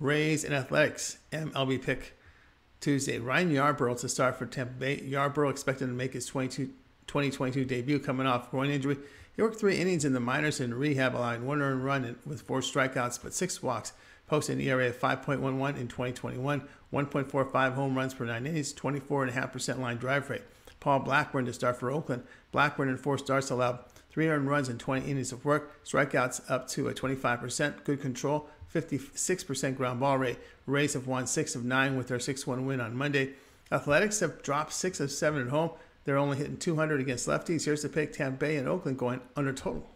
Rays, and Athletics. MLB pick Tuesday. Ryan Yarbrough to start for Tampa Bay. Yarbrough expected to make his 22, 2022 debut coming off groin injury. He worked three innings in the minors in rehab, allowing one earned run with four strikeouts but six walks. Posted an ERA of 5.11 in 2021, 1.45 home runs per nine innings, 24.5% line drive rate. Paul Blackburn to start for Oakland. Blackburn in four starts allowed three earned runs and 20 innings of work. Strikeouts up to a 25%. Good control. 56% ground ball rate. Rays have won six of nine with their 6 1 win on Monday. Athletics have dropped six of seven at home. They're only hitting 200 against lefties. Here's the pick Tampa Bay and Oakland going under total.